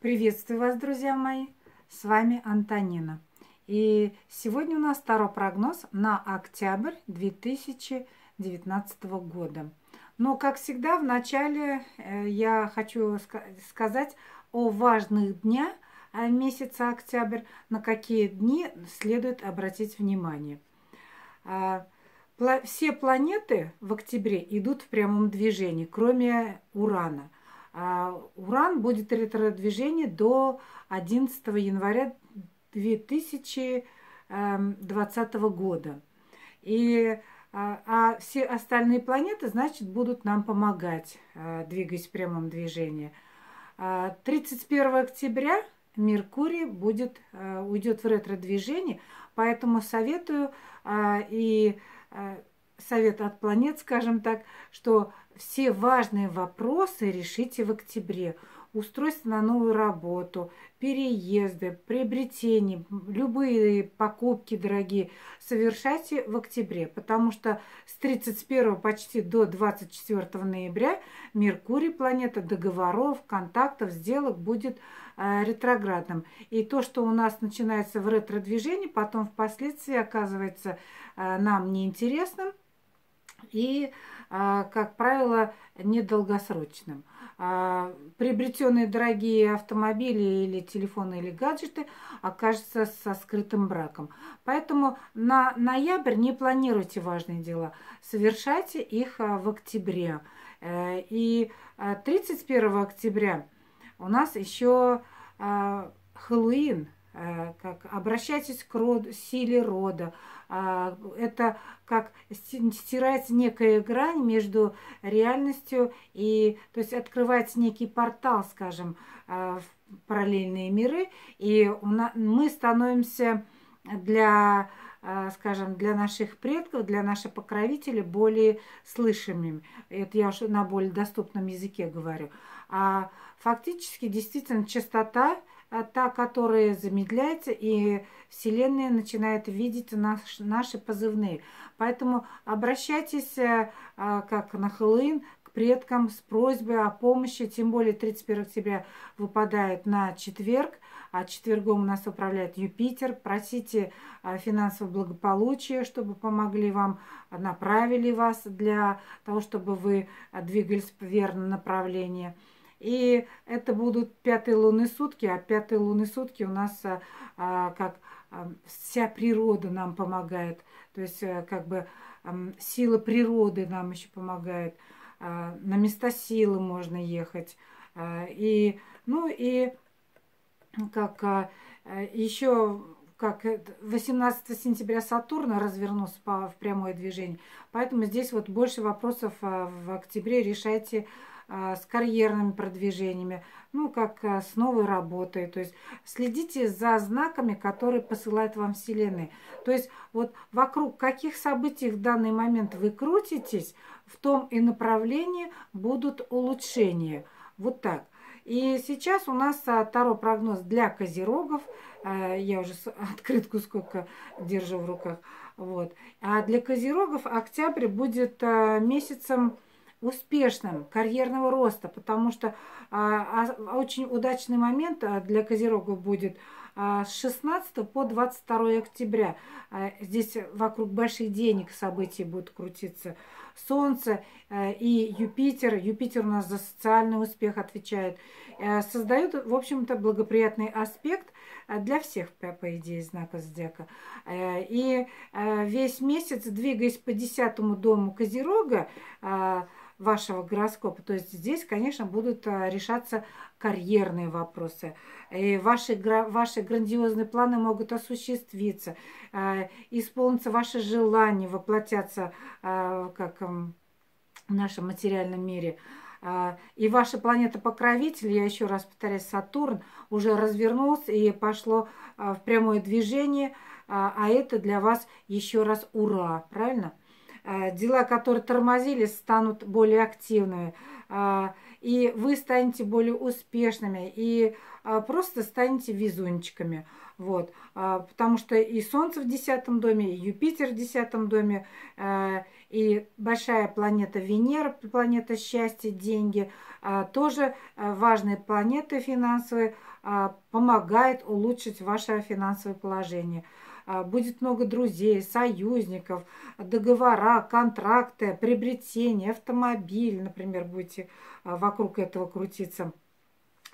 Приветствую вас, друзья мои! С вами Антонина. И сегодня у нас второй прогноз на октябрь 2019 года. Но, как всегда, в начале э, я хочу сказать о важных днях э, месяца октябрь, на какие дни следует обратить внимание. А, все планеты в октябре идут в прямом движении, кроме Урана – Уран будет ретродвижение до 11 января 2020 эм, года. И а, а все остальные планеты, значит, будут нам помогать, а, двигаясь в прямом движении. 31 октября Меркурий будет, уйдет в ретро-движение, поэтому советую и совет от планет, скажем так, что все важные вопросы решите в октябре. Устройство на новую работу, переезды, приобретения, любые покупки дорогие совершайте в октябре, потому что с 31 почти до 24 ноября Меркурий, планета договоров, контактов, сделок, будет э, ретроградным. И то, что у нас начинается в ретро-движении, потом впоследствии оказывается э, нам неинтересным, и, а, как правило, недолгосрочным. А, приобретенные дорогие автомобили или телефоны или гаджеты окажутся со скрытым браком. Поэтому на ноябрь не планируйте важные дела, совершайте их а, в октябре. Э, и 31 октября у нас еще Хэллоуин – как обращайтесь к роду, силе рода. А, это как стирается некая грань между реальностью и, то есть открывается некий портал, скажем, э, в параллельные миры, и мы становимся для э, скажем, для наших предков, для наших покровителей более слышимыми. Это я уже на более доступном языке говорю. А фактически действительно частота та, которая замедляется, и Вселенная начинает видеть наш, наши позывные. Поэтому обращайтесь, э, а, как на Хэллоуин, к предкам с просьбой о помощи, тем более 31 октября выпадает на четверг, а четвергом у нас управляет Юпитер. Просите финансового благополучия, чтобы помогли вам, направили вас для того, чтобы вы двигались в верном направлении. И это будут пятые лунные сутки, а пятые лунные сутки у нас а, а, как а, вся природа нам помогает. То есть а, как бы а, сила природы нам еще помогает. На места силы можно ехать. И, ну и как еще как 18 сентября Сатурна развернулся в прямое движение. Поэтому здесь вот больше вопросов в октябре решайте с карьерными продвижениями, ну, как а, с новой работой. То есть следите за знаками, которые посылает вам Вселенная. То есть вот вокруг каких событий в данный момент вы крутитесь, в том и направлении будут улучшения. Вот так. И сейчас у нас а, второй прогноз для козерогов. Я уже открытку сколько держу в руках. Вот. А для козерогов октябрь будет месяцем успешным, карьерного роста, потому что а, а, очень удачный момент а, для Козерогов будет а, с 16 по 22 октября. А, здесь вокруг больших денег событий будут крутиться. Солнце а, и Юпитер, Юпитер у нас за социальный успех отвечает, а, создают, в общем-то, благоприятный аспект для всех, по идее, знака зодиака. И весь месяц, двигаясь по десятому дому Козерога, вашего гороскопа. То есть здесь, конечно, будут а, решаться карьерные вопросы. И ваши, ваши грандиозные планы могут осуществиться, а, исполниться ваши желания, воплотятся как в нашем материальном мире. И ваша планета-покровитель, я еще раз повторяю, Сатурн, уже развернулся и пошло в прямое движение, а это для вас еще раз ура, правильно? Э, дела, которые тормозились, станут более активными. Э, и вы станете более успешными, и а, просто станете везунчиками. Вот. Потому что и Солнце в десятом доме, и Юпитер в десятом доме, и большая планета Венера, планета счастья, деньги, тоже важные планеты финансовые, помогает улучшить ваше финансовое положение. А, будет много друзей, союзников, договора, контракты, приобретения, автомобиль, например, будете а, вокруг этого крутиться.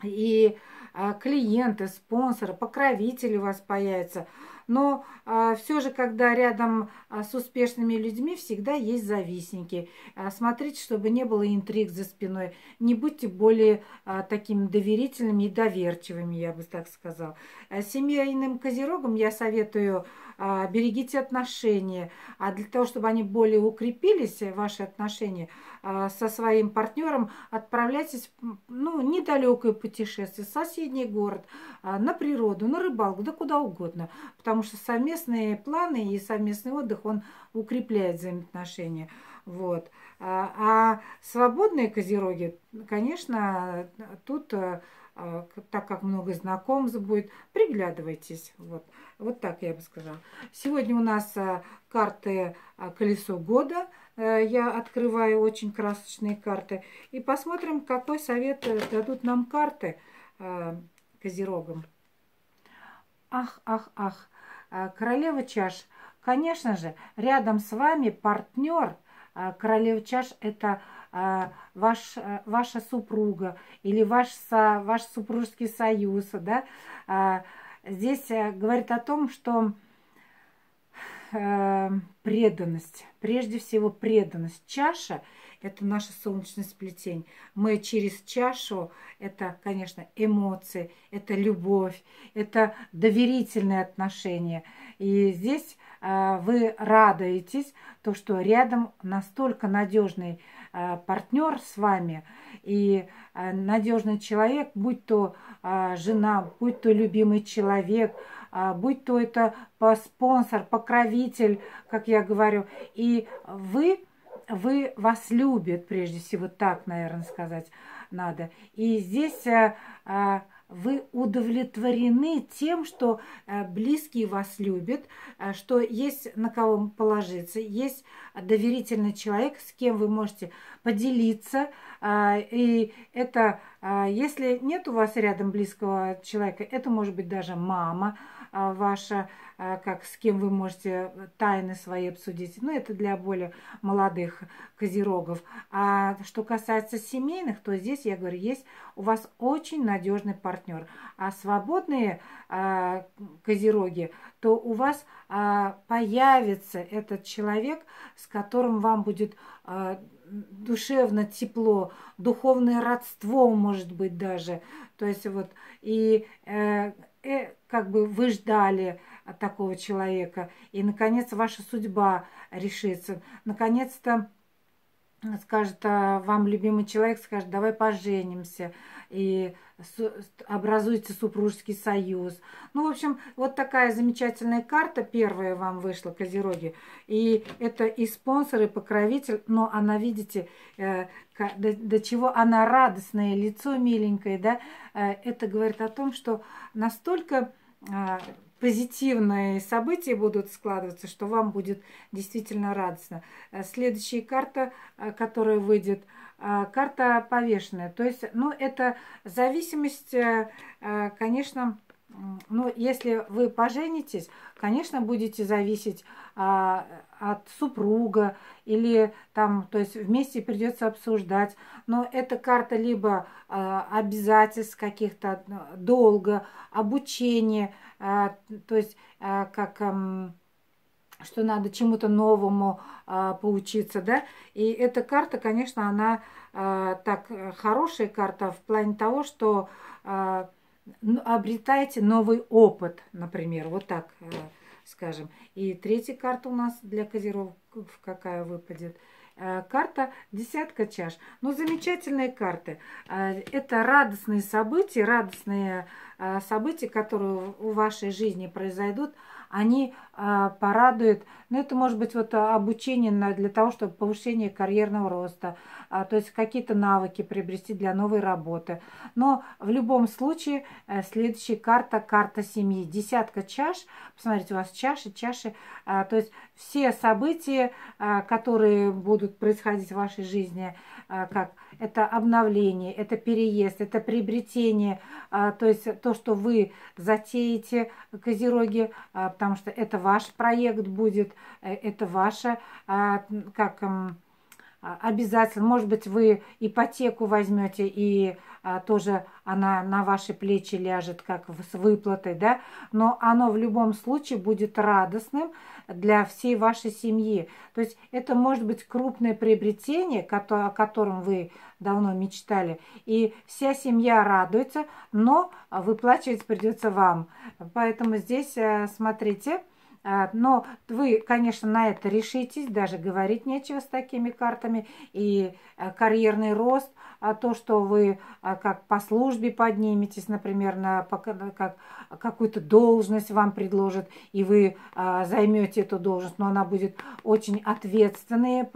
И а, клиенты, спонсоры, покровители у вас появятся. Но а, все же, когда рядом а, с успешными людьми, всегда есть завистники. А, смотрите, чтобы не было интриг за спиной. Не будьте более а, такими доверительными и доверчивыми, я бы так сказала. А, семейным козерогам я советую а, берегите отношения. А для того, чтобы они более укрепились, ваши отношения а, со своим партнером, отправляйтесь ну, недалекое путешествие, в соседний город, а, на природу, на рыбалку, да куда угодно. Потому что совместные планы и совместный отдых, он укрепляет взаимоотношения. Вот. А, а свободные козероги, конечно, тут а, так как много знакомств будет, приглядывайтесь. Вот, вот так я бы сказала. Сегодня у нас а, карты а, «Колесо года». Э, я открываю очень красочные карты. И посмотрим, какой совет э, дадут нам карты козерогам. Ах, ах, ах. Королева чаш. Конечно же, рядом с вами партнер. Королева чаш – это а, ваш, э, ваша супруга или ваш, ваш супружеский союз, да, а, здесь э, говорит о том, что э, преданность, прежде всего преданность. Чаша – это наше солнечное сплетение. Мы через чашу – это, конечно, эмоции, это любовь, это доверительные отношения. И здесь вы радуетесь, то, что рядом настолько надежный Э, партнер с вами и э, надежный человек, будь то жена, будь то любимый человек, будь то это спонсор, покровитель, как я говорю, и вы, вы вас любят, прежде всего, так, наверное, сказать надо. И здесь вы удовлетворены тем, что э, близкие вас любят, э, что есть на кого положиться, есть доверительный человек, с кем вы можете поделиться. А, и это, а, если нет у вас рядом близкого человека, это может быть даже мама, а, ваша, а, как с кем вы можете тайны свои обсудить. Ну, это для более молодых козерогов. А что касается семейных, то здесь, я говорю, есть у вас очень надежный партнер. А свободные а, козероги, то у вас а, появится этот человек, с которым вам будет а, душевно тепло, духовное родство, может быть, даже. То есть вот, и э, э, как бы вы ждали от такого человека, и, наконец, ваша судьба решится. Наконец-то скажет а, вам любимый человек, скажет, давай поженимся, и образуется супружеский союз. Ну, в общем, вот такая замечательная карта, первая вам вышла, Козероги. И это и спонсор, и покровитель, но она, видите, э, до, до чего она радостное, лицо миленькое, да, э, это говорит о том, что настолько э, позитивные события будут складываться, что вам будет действительно радостно. Следующая карта, которая выйдет – а, карта повешенная. То есть, ну, это зависимость, э, э, конечно, ну, если вы поженитесь, конечно, будете зависеть а, от супруга или там, то есть вместе придется обсуждать. Но эта карта либо а, обязательств каких-то, долга, обучение, а, то есть а, как... А, что надо чему-то новому а, поучиться, да. И эта карта, конечно, она а, так хорошая карта в плане того, что а, обретаете новый опыт, например, вот так а, скажем. И третья карта у нас для козерогов какая выпадет – Э, карта «Десятка чаш». Ну, замечательные карты. Э, это радостные события, радостные э, события, которые в вашей жизни произойдут. они а, порадуют, ну это может быть вот обучение на, для того, чтобы повышение карьерного роста, а, то есть какие-то навыки приобрести для новой работы. Но в любом случае следующая карта, карта семьи, десятка чаш, посмотрите, у вас чаши, чаши, а, то есть все события, а, которые будут происходить в вашей жизни, как это обновление, это переезд, это приобретение, а, то есть то, что вы затеете, козероги, а, потому что это ваш проект будет, э, это ваше, как обязательно, может быть, вы ипотеку возьмете и а, тоже она на ваши плечи ляжет как с выплатой, да, но оно в любом случае будет радостным для всей вашей семьи. То есть это может быть крупное приобретение, о котором вы давно мечтали, и вся семья радуется, но выплачивать придется вам. Поэтому здесь э, смотрите, а, но вы, конечно, на это решитесь, даже говорить нечего с такими картами. И э, карьерный рост, а то, что вы а, как по службе подниметесь, например, на как какую-то должность вам предложат, и вы займете эту должность, но она будет очень ответственная,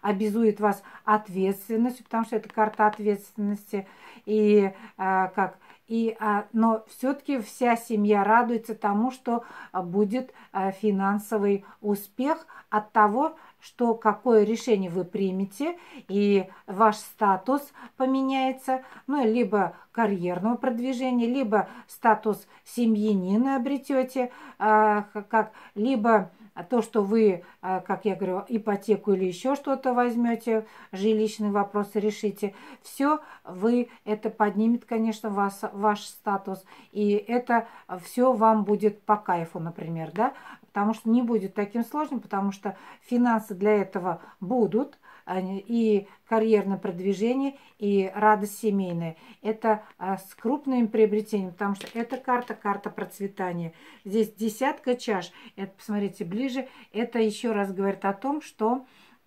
обязует вас ответственностью, потому что это карта ответственности. И как и, а, но все-таки вся семья радуется тому, что а, будет а, финансовый успех от того, что какое решение вы примете, и ваш статус поменяется, ну, либо карьерного продвижения, либо статус семьянина обретете, как, либо а то, что вы, а, как я говорю, ипотеку или еще что-то возьмете, жилищные вопросы решите, все вы, это поднимет, конечно, вас, ваш статус, и это все вам будет по кайфу, например, да, потому что не будет таким сложным, потому что финансы для этого будут, и карьерное продвижение, и радость семейная. Это а, с крупным приобретением, потому что эта карта, карта процветания. Здесь десятка чаш. Это, посмотрите, ближе. Это еще раз говорит о том, что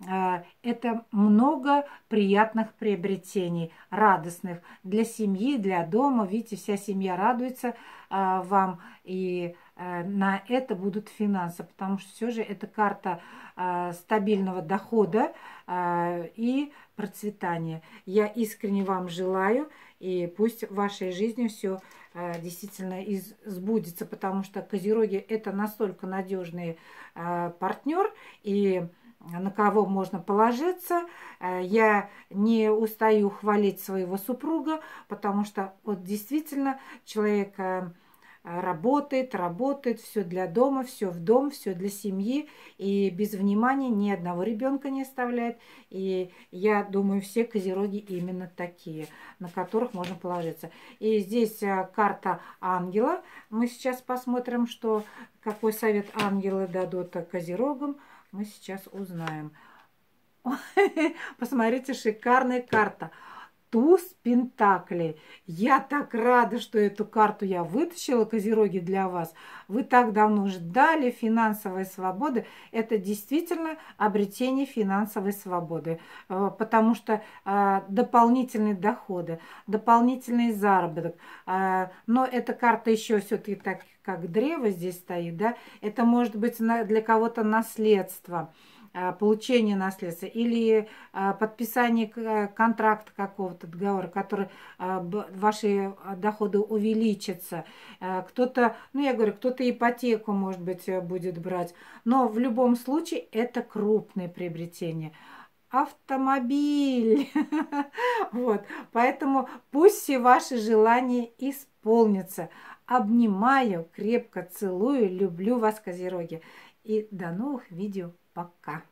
а, это много приятных приобретений, радостных для семьи, для дома. Видите, вся семья радуется а, вам, и на это будут финансы, потому что все же это карта стабильного дохода, а, и процветания. Я искренне вам желаю, и пусть в вашей жизни все действительно сбудется, потому что Козероги это настолько надежный партнер, и на кого можно положиться. Я не устаю хвалить своего супруга, потому что вот действительно человек работает, работает, все для дома, все в дом, все для семьи, и без внимания ни одного ребенка не оставляет. И я думаю, все козероги именно такие, на которых можно положиться. И здесь а, карта ангела. Мы сейчас посмотрим, что, какой совет ангелы дадут козерогам. Мы сейчас узнаем. Посмотрите, шикарная карта туз Пентаклей. Я так рада, что эту карту я вытащила, Козероги, для вас. Вы так давно ждали финансовой свободы. Это действительно обретение финансовой свободы, э, потому что э, дополнительные доходы, дополнительный заработок. Э, но эта карта еще все-таки так, как древо здесь стоит, да, это может быть для кого-то наследство. Э, получение наследства или э, подписание э, контракта какого-то договора, который ваши доходы увеличатся. Кто-то, ну я говорю, кто-то ипотеку, может быть, будет брать. Но в любом случае это крупное приобретение автомобиль. вот. Поэтому пусть все ваши желания исполнятся. Обнимаю, крепко целую, люблю вас, Козероги. И до новых видео. Пока.